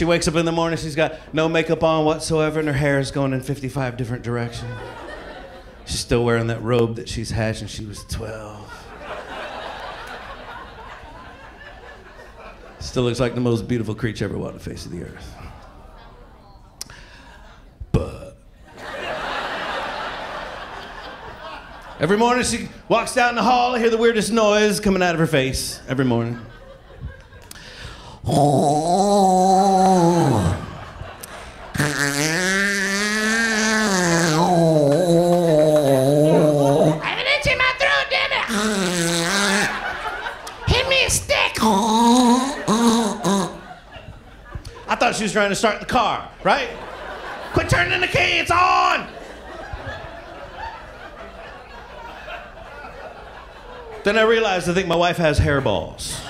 She wakes up in the morning, she's got no makeup on whatsoever, and her hair is going in 55 different directions. She's still wearing that robe that she's had since she was 12. Still looks like the most beautiful creature ever walked the face of the earth. But. Every morning she walks down the hall, I hear the weirdest noise coming out of her face. Every morning. My throat, damn it! Hit me a stick! I thought she was trying to start the car, right? Quit turning the key, it's on! Then I realized I think my wife has hairballs.